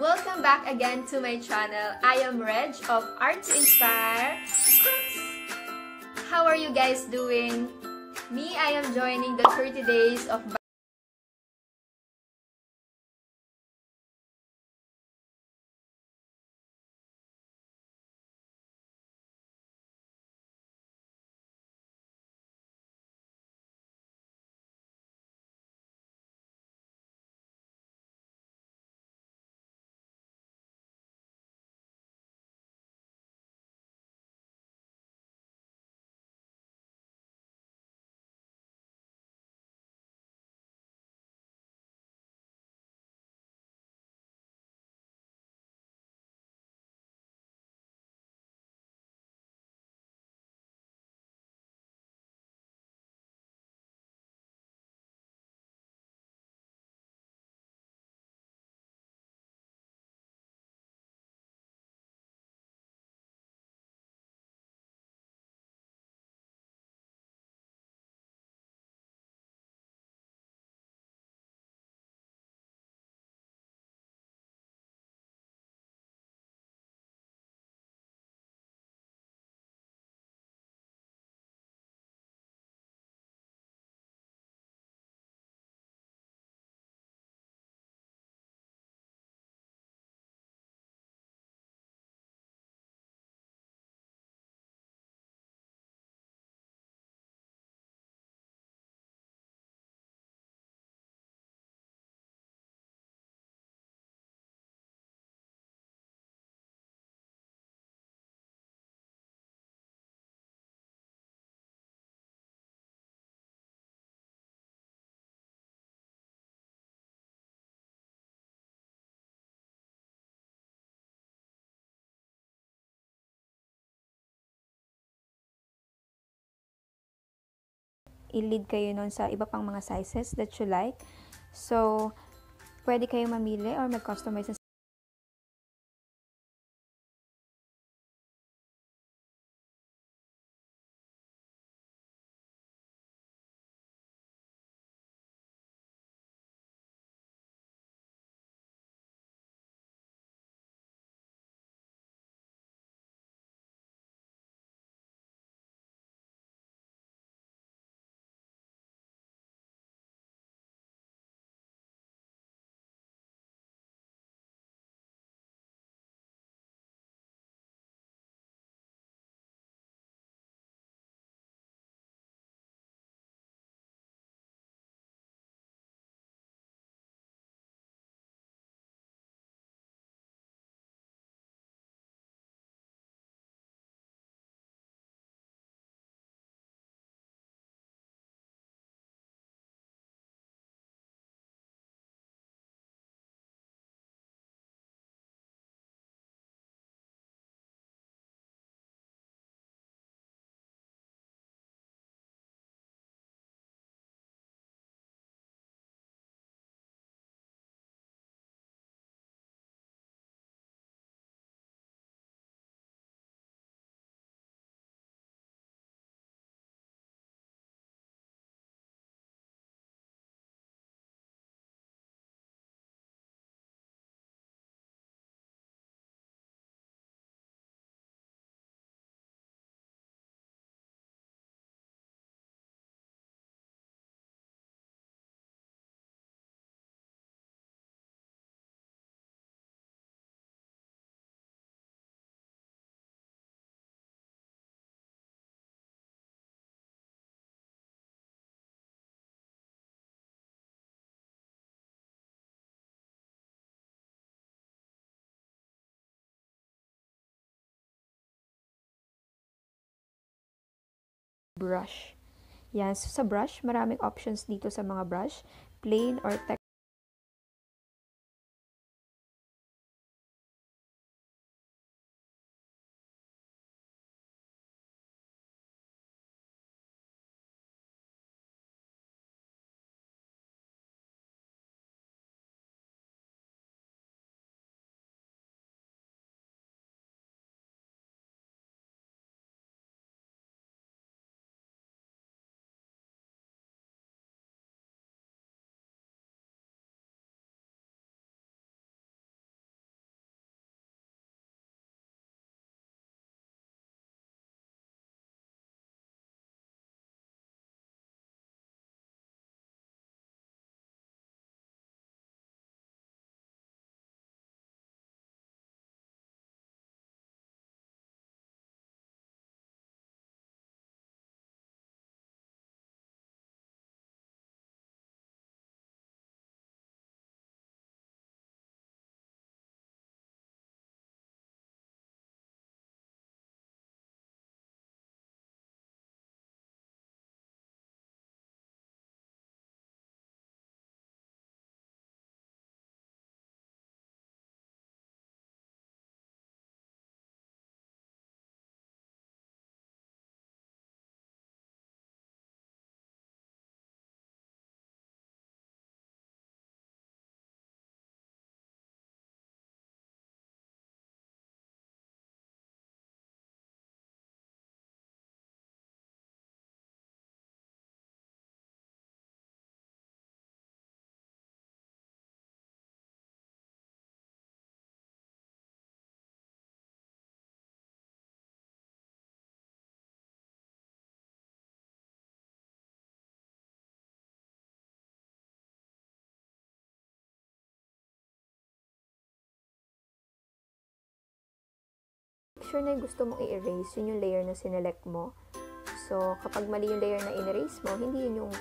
welcome back again to my channel. I am Reg of Art to Inspire. How are you guys doing? Me, I am joining the 30 days of i-lead kayo nun sa iba pang mga sizes that you like. So, pwede kayo mamili or mag-customize brush. Yan. So, sa brush, maraming options dito sa mga brush. Plain or text sure na yung gusto mong i-erase, yun yung layer na sinelect mo. So, kapag mali yung layer na in-erase mo, hindi yun yung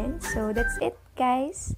natin. So, that's it guys.